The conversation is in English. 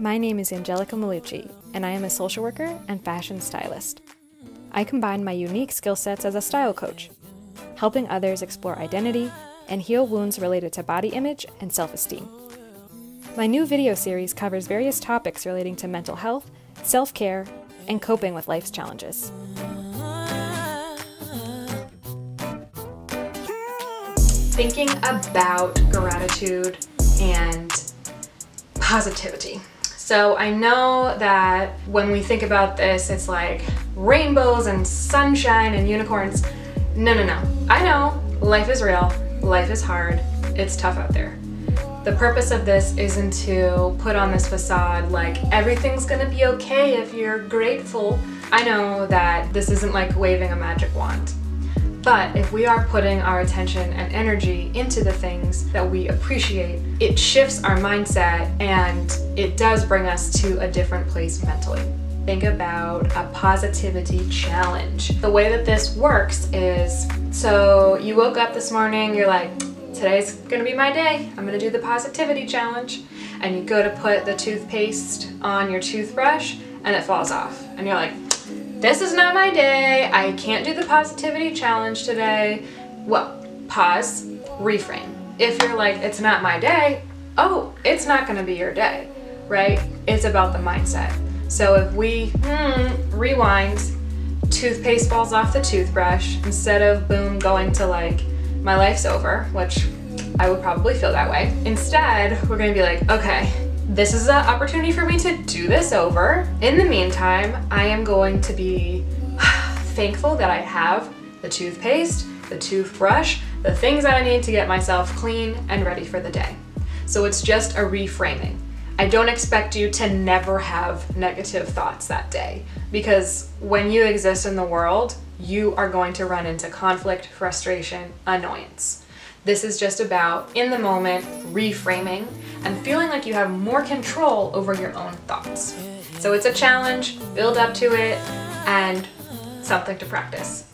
My name is Angelica Maulucci, and I am a social worker and fashion stylist. I combine my unique skill sets as a style coach, helping others explore identity and heal wounds related to body image and self esteem. My new video series covers various topics relating to mental health, self care, and coping with life's challenges. Thinking about gratitude and positivity. So I know that when we think about this, it's like rainbows and sunshine and unicorns. No, no, no. I know life is real, life is hard, it's tough out there. The purpose of this isn't to put on this facade like everything's gonna be okay if you're grateful. I know that this isn't like waving a magic wand. But if we are putting our attention and energy into the things that we appreciate, it shifts our mindset and it does bring us to a different place mentally. Think about a positivity challenge. The way that this works is so you woke up this morning, you're like, today's gonna be my day. I'm gonna do the positivity challenge. And you go to put the toothpaste on your toothbrush and it falls off. And you're like, this is not my day. I can't do the positivity challenge today. Well, pause, reframe. If you're like, it's not my day, oh, it's not to be your day, right? It's about the mindset. So if we hmm, rewind, toothpaste falls off the toothbrush, instead of boom going to like, my life's over, which I would probably feel that way. Instead, we're to be like, okay, this is an opportunity for me to do this over. In the meantime, I am going to be thankful that I have the toothpaste, the toothbrush, the things that I need to get myself clean and ready for the day. So it's just a reframing. I don't expect you to never have negative thoughts that day because when you exist in the world, you are going to run into conflict, frustration, annoyance. This is just about, in the moment, reframing and feeling like you have more control over your own thoughts. So it's a challenge, build up to it, and something to practice.